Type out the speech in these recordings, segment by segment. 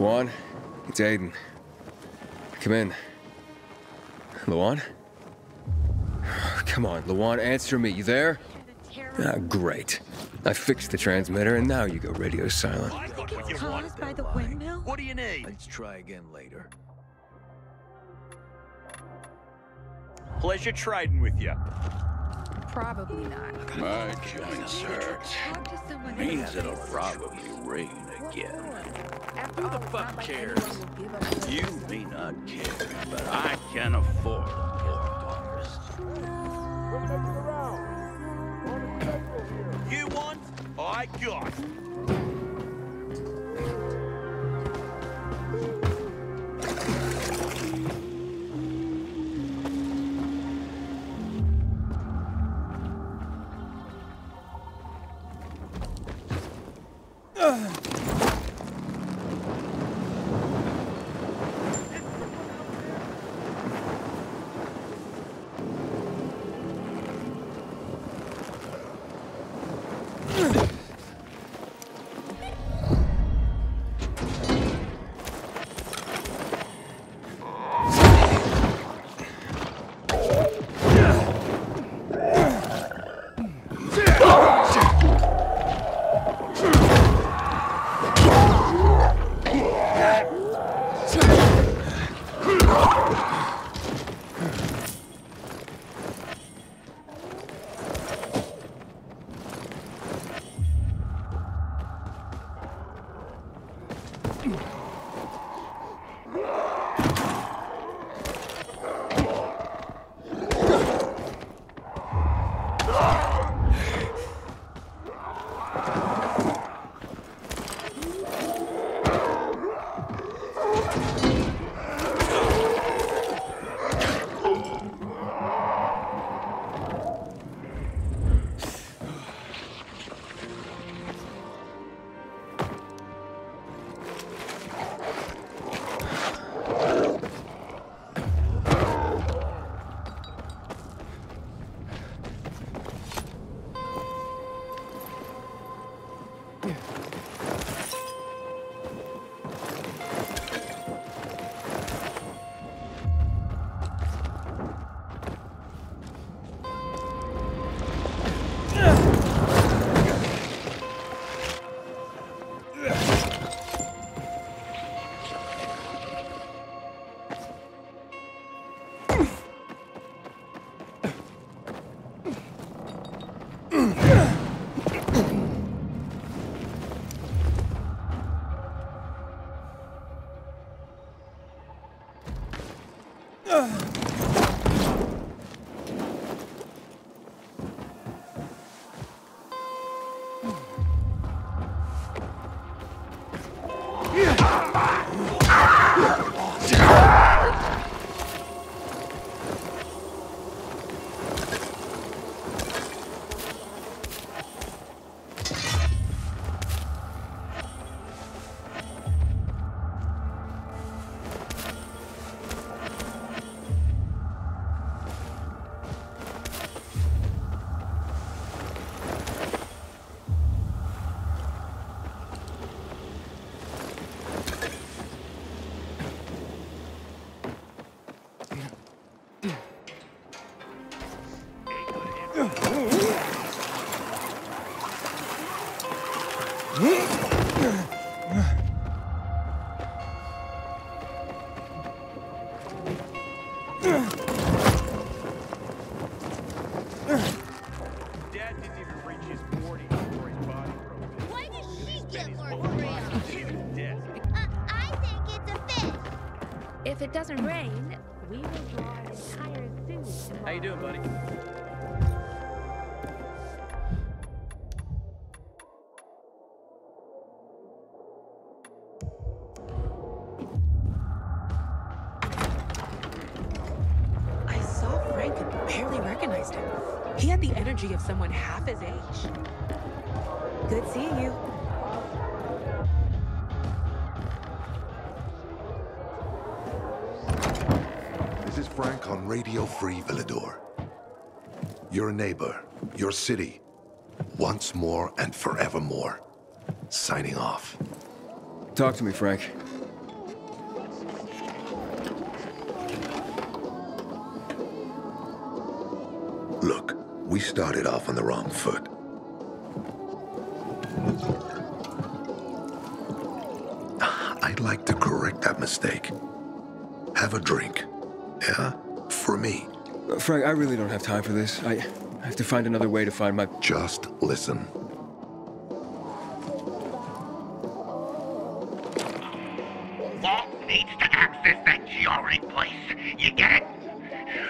Lawan, it's Aiden. Come in. Lawan? Come on, Lawan, answer me. You there? Ah, great. I fixed the transmitter, and now you go radio silent. I think it's caused by the windmill? What do you need? Let's try again later. Pleasure trading with you. Probably not. My joints hurt. Talk to someone Means it'll probably rain again. Who the fuck cares? anyone will give us a- You may not care, but I can afford pork dollars. You want? I got. Ugh. うん。Frank on Radio Free Villedor. Your neighbor, your city, once more and forevermore. Signing off. Talk to me, Frank. Look, we started off on the wrong foot. I'd like to correct that mistake. Have a drink. Yeah? For me. Uh, Frank, I really don't have time for this. I, I have to find another way to find my... Just listen. Waltz needs to access that GRE place. You get it?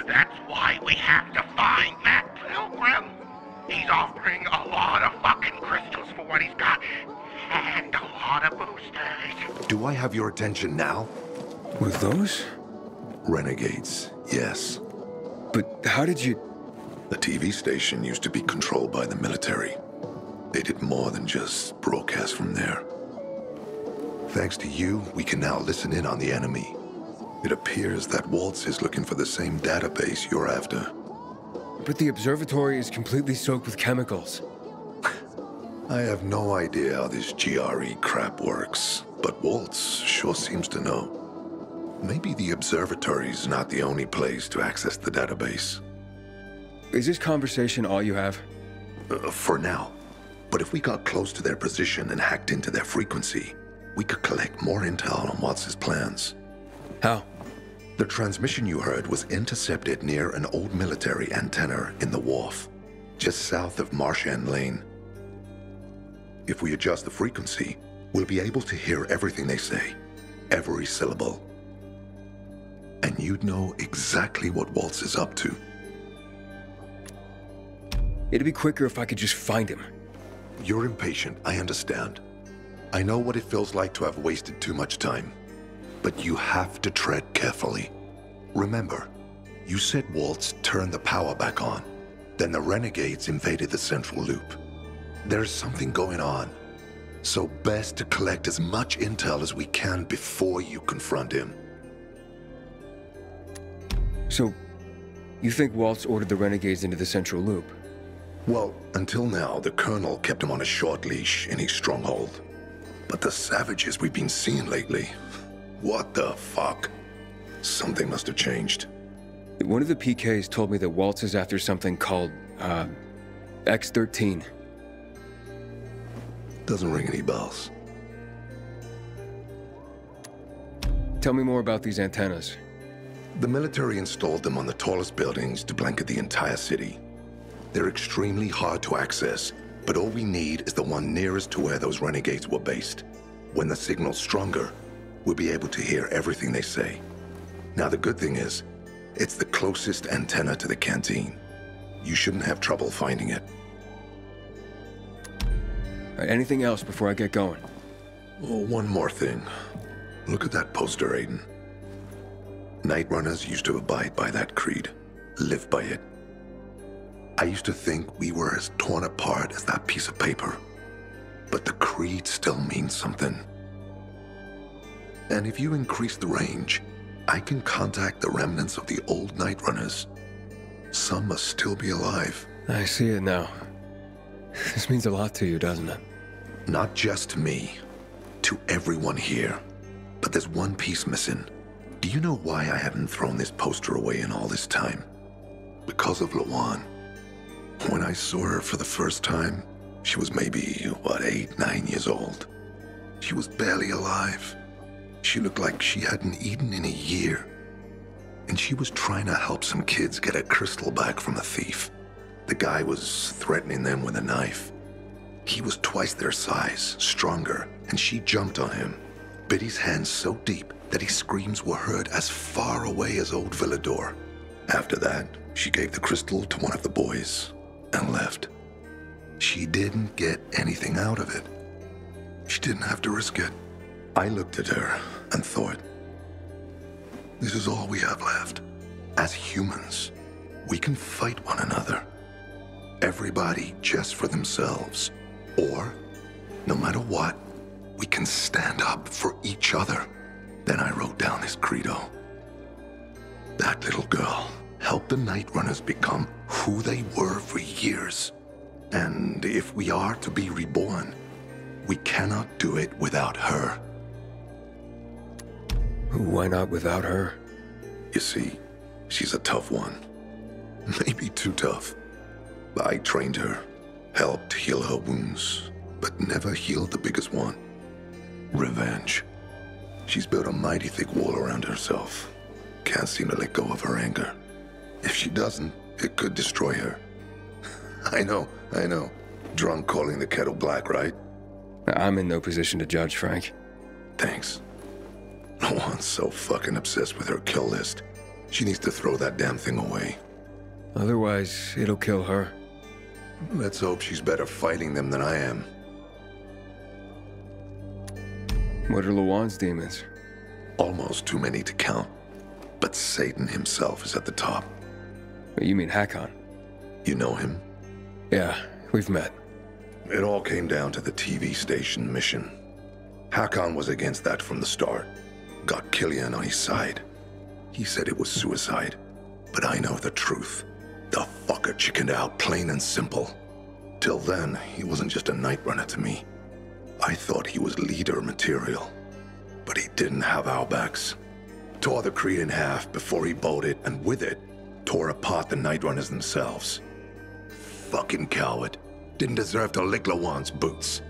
That's why we have to find Matt Pilgrim. He's offering a lot of fucking crystals for what he's got. And a lot of boosters. Do I have your attention now? With those? Renegades, yes. But how did you... The TV station used to be controlled by the military. They did more than just broadcast from there. Thanks to you, we can now listen in on the enemy. It appears that Waltz is looking for the same database you're after. But the observatory is completely soaked with chemicals. I have no idea how this GRE crap works, but Waltz sure seems to know. Maybe the observatory's not the only place to access the database. Is this conversation all you have? Uh, for now. But if we got close to their position and hacked into their frequency, we could collect more intel on Waltz's plans. How? The transmission you heard was intercepted near an old military antenna in the wharf, just south of Marchand Lane. If we adjust the frequency, we'll be able to hear everything they say, every syllable. And you'd know exactly what Waltz is up to. It'd be quicker if I could just find him. You're impatient, I understand. I know what it feels like to have wasted too much time. But you have to tread carefully. Remember, you said Waltz turned the power back on. Then the renegades invaded the central loop. There's something going on. So best to collect as much intel as we can before you confront him. So, you think Waltz ordered the renegades into the central loop? Well, until now, the Colonel kept him on a short leash in his stronghold. But the savages we've been seeing lately, what the fuck? Something must have changed. One of the PKs told me that Waltz is after something called, uh, X-13. Doesn't ring any bells. Tell me more about these antennas. The military installed them on the tallest buildings to blanket the entire city. They're extremely hard to access, but all we need is the one nearest to where those renegades were based. When the signal's stronger, we'll be able to hear everything they say. Now, the good thing is, it's the closest antenna to the canteen. You shouldn't have trouble finding it. Right, anything else before I get going? Oh, one more thing. Look at that poster, Aiden. Night Runners used to abide by that creed, live by it. I used to think we were as torn apart as that piece of paper. But the creed still means something. And if you increase the range, I can contact the remnants of the old Night Runners. Some must still be alive. I see it now. This means a lot to you, doesn't it? Not just to me, to everyone here. But there's one piece missing. Do you know why I haven't thrown this poster away in all this time? Because of Lawan. When I saw her for the first time, she was maybe, what, eight, nine years old. She was barely alive. She looked like she hadn't eaten in a year. And she was trying to help some kids get a crystal back from a thief. The guy was threatening them with a knife. He was twice their size, stronger, and she jumped on him, bit his hands so deep that his screams were heard as far away as Old Villedor. After that, she gave the crystal to one of the boys and left. She didn't get anything out of it. She didn't have to risk it. I looked at her and thought, this is all we have left. As humans, we can fight one another. Everybody just for themselves. Or, no matter what, we can stand up for each other. Then I wrote down this credo. That little girl helped the Night Runners become who they were for years. And if we are to be reborn, we cannot do it without her. Why not without her? You see, she's a tough one. Maybe too tough. I trained her, helped heal her wounds, but never healed the biggest one revenge. She's built a mighty thick wall around herself. Can't seem to let go of her anger. If she doesn't, it could destroy her. I know, I know. Drunk calling the kettle black, right? I'm in no position to judge, Frank. Thanks. No one's so fucking obsessed with her kill list. She needs to throw that damn thing away. Otherwise, it'll kill her. Let's hope she's better fighting them than I am. What are Lawan's demons? Almost too many to count. But Satan himself is at the top. You mean Hakon? You know him? Yeah, we've met. It all came down to the TV station mission. Hakon was against that from the start. Got Killian on his side. He said it was suicide. But I know the truth. The fucker chickened out, plain and simple. Till then, he wasn't just a night runner to me. I thought he was leader material. But he didn't have our backs. Tore the Creed in half before he bolted, and with it, tore apart the Night Runners themselves. Fucking coward. Didn't deserve to lick Lawan's boots.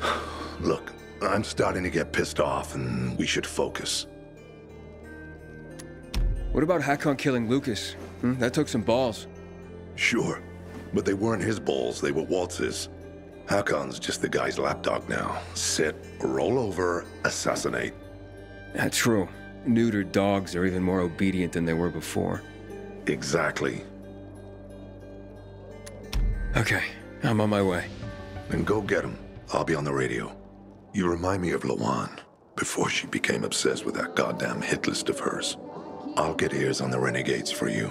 Look, I'm starting to get pissed off, and we should focus. What about Hakon killing Lucas? Hmm? That took some balls. Sure, but they weren't his balls, they were Waltz's. Hakon's just the guy's lapdog now. Sit, roll over, assassinate. That's true. Neutered dogs are even more obedient than they were before. Exactly. Okay, I'm on my way. Then go get him. I'll be on the radio. You remind me of Lawan, before she became obsessed with that goddamn hit list of hers. I'll get ears on the renegades for you.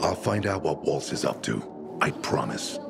I'll find out what Waltz is up to. I promise.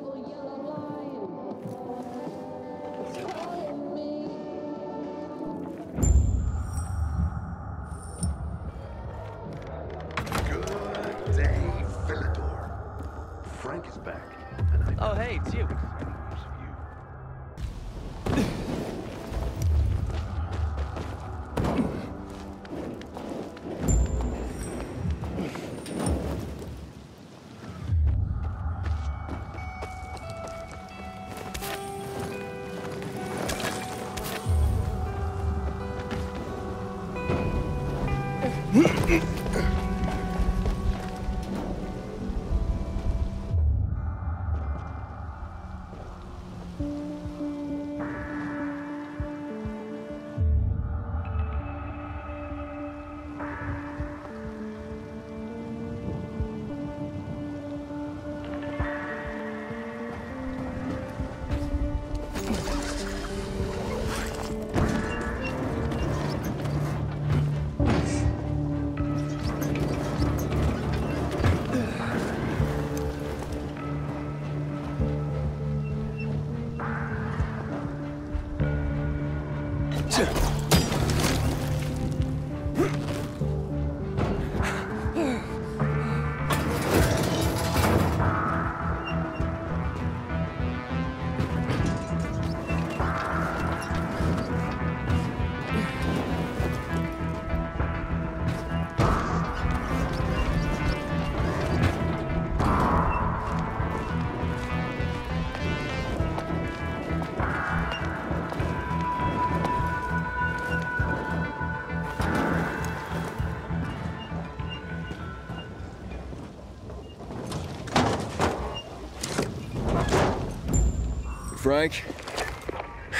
Frank,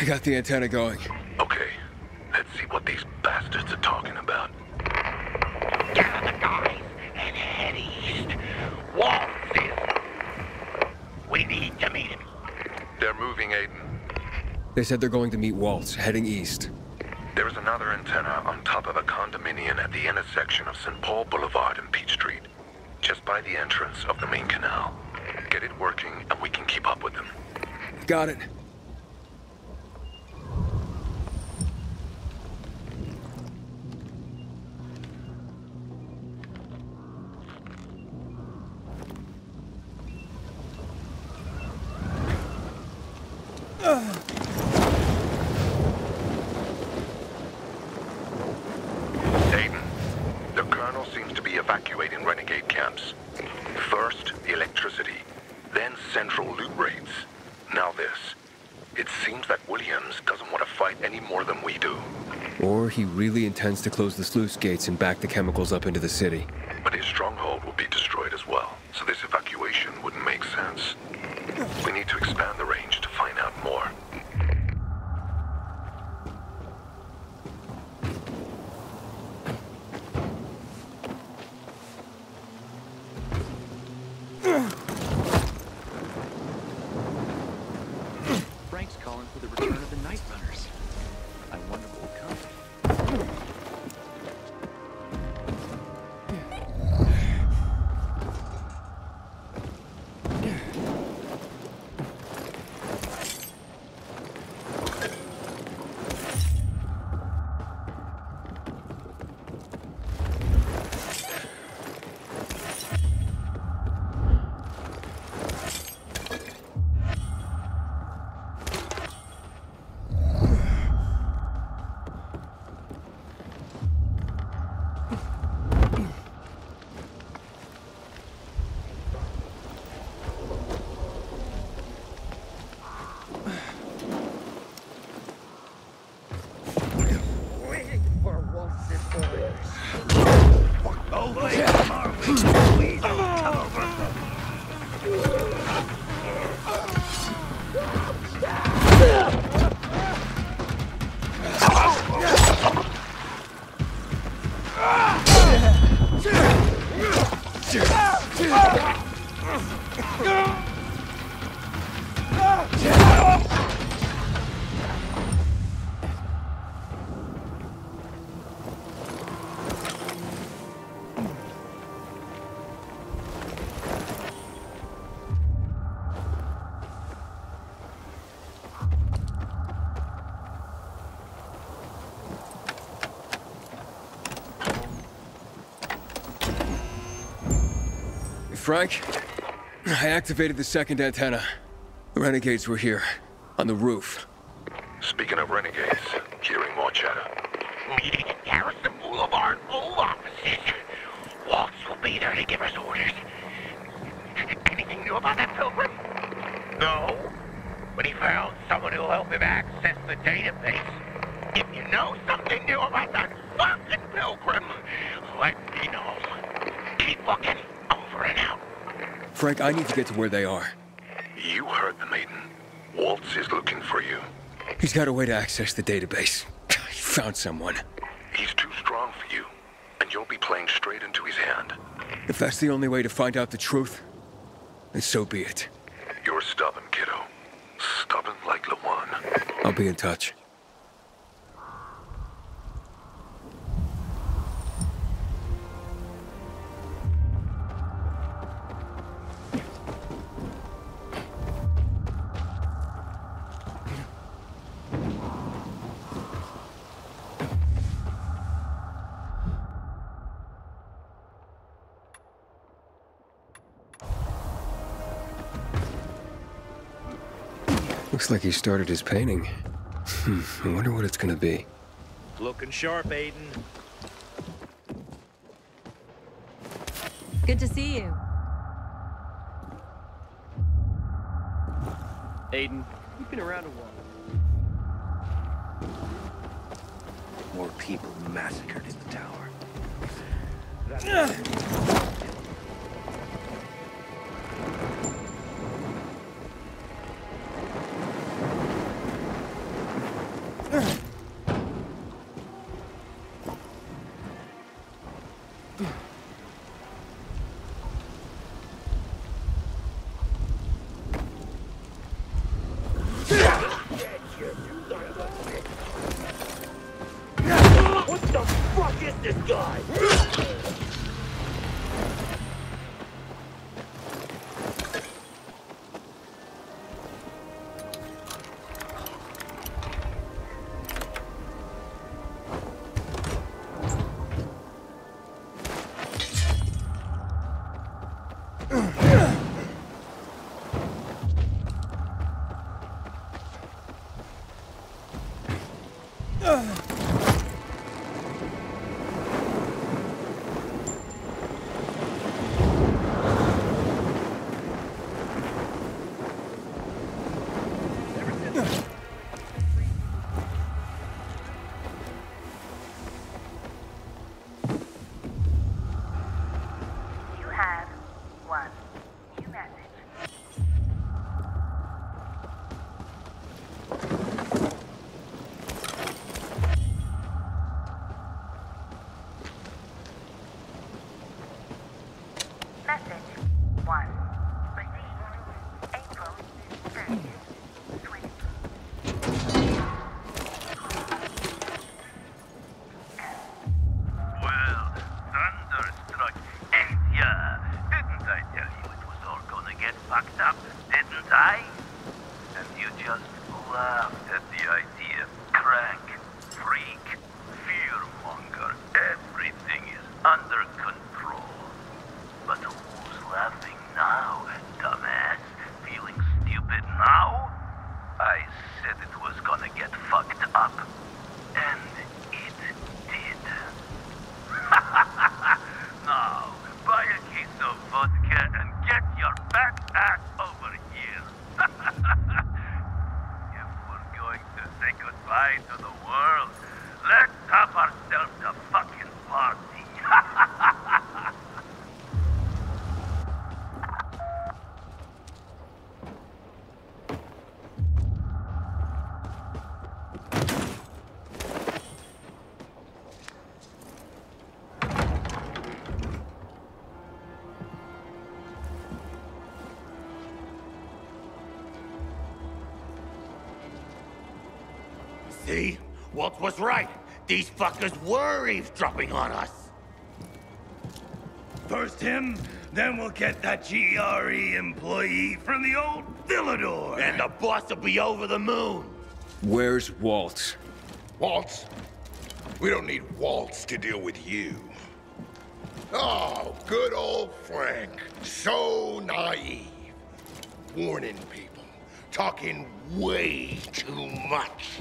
I got the antenna going. Okay, let's see what these bastards are talking about. Gather the guys and head east. Waltz is. We need to meet him. They're moving, Aiden. They said they're going to meet Waltz, heading east. There is another antenna on top of a condominium at the intersection of St. Paul Boulevard and Peach Street. just by the entrance of the main canal. Get it working, and we can keep up with them. Got it. Aiden, the Colonel seems to be evacuating renegade camps. First, the electricity, then central loop raids. Now this. It seems that Williams doesn't want to fight any more than we do. Or he really intends to close the sluice gates and back the chemicals up into the city. But his stronghold will be destroyed as well, so this evacuation wouldn't make sense. We need to expand the range to find out more. Frank, I activated the second antenna. The renegades were here, on the roof. Speaking of renegades, hearing more chatter. Meeting at Garrison Boulevard, old offices. Waltz will be there to give us orders. Anything new about that pilgrim? No. But he found someone who'll help him access the database. If you know something new about that fucking pilgrim, let me know. Keep looking. Over and out. Frank, I need to get to where they are. You heard the maiden. Waltz is looking for you. He's got a way to access the database. He found someone. He's too strong for you, and you'll be playing straight into his hand. If that's the only way to find out the truth, then so be it. You're stubborn, kiddo. Stubborn like Lawan. I'll be in touch. Looks like he started his painting. Hmm, I wonder what it's gonna be. Looking sharp, Aiden. Good to see you. Aiden, you've been around a while. More people massacred in the tower. Walt was right. These fuckers were eavesdropping on us. First him, then we'll get that GRE employee from the old Villedor. And the boss will be over the moon. Where's Walt? Waltz? We don't need Waltz to deal with you. Oh, good old Frank. So naive. Warning people. Talking way too much.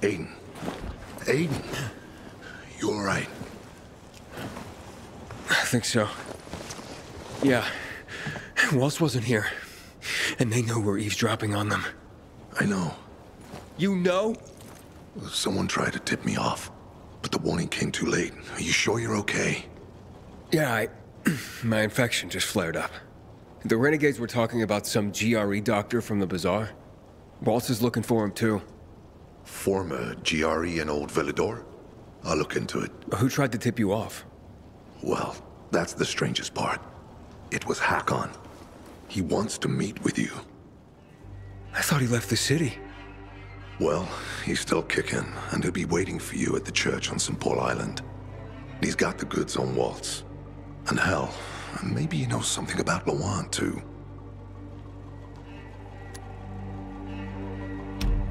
Aiden. Aiden. You all right? I think so. Yeah. Waltz wasn't here. And they know we're eavesdropping on them. I know. You know? Someone tried to tip me off, but the warning came too late. Are you sure you're okay? Yeah, I. My infection just flared up. The renegades were talking about some GRE doctor from the bazaar. Waltz is looking for him, too. Former GRE in Old Villedor? I'll look into it. Who tried to tip you off? Well, that's the strangest part. It was Hakon. He wants to meet with you. I thought he left the city. Well, he's still kicking, and he'll be waiting for you at the church on St. Paul Island. He's got the goods on Waltz. And hell, maybe he knows something about Lawan, too.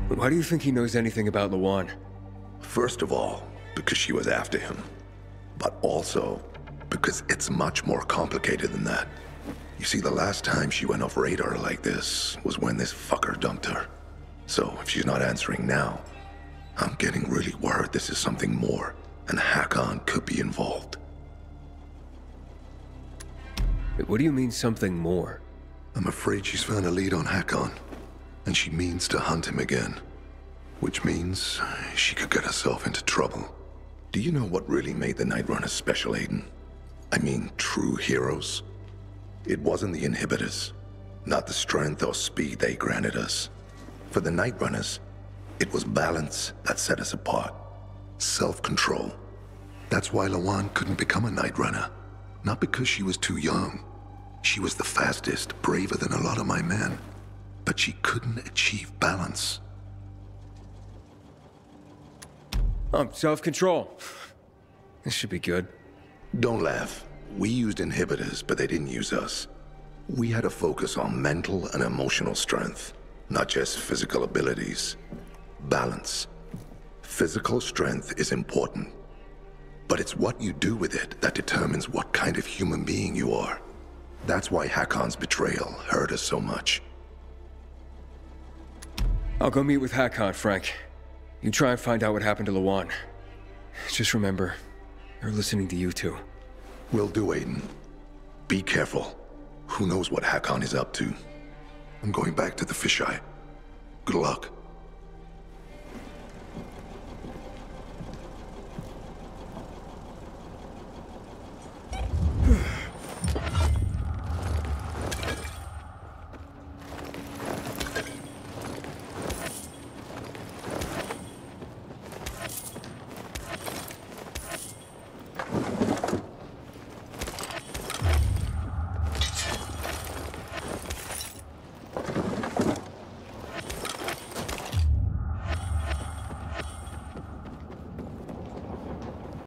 Why do you think he knows anything about Lawan? First of all, because she was after him. But also, because it's much more complicated than that. You see, the last time she went off radar like this was when this fucker dumped her. So, if she's not answering now, I'm getting really worried this is something more, and Hakon could be involved. What do you mean, something more? I'm afraid she's found a lead on Hakon, and she means to hunt him again. Which means she could get herself into trouble. Do you know what really made the Night Runners special, Aiden? I mean, true heroes? It wasn't the inhibitors, not the strength or speed they granted us. For the Night Runners, it was balance that set us apart. Self-control. That's why Lawan couldn't become a Night Runner. Not because she was too young. She was the fastest, braver than a lot of my men. But she couldn't achieve balance. Um, self-control. This should be good. Don't laugh. We used inhibitors, but they didn't use us. We had to focus on mental and emotional strength, not just physical abilities. Balance. Physical strength is important, but it's what you do with it that determines what kind of human being you are. That's why Hakon's betrayal hurt us so much. I'll go meet with Hakon, Frank. You try and find out what happened to Lawan. Just remember, they're listening to you two. Will do, Aiden. Be careful. Who knows what Hakon is up to? I'm going back to the fisheye. Good luck.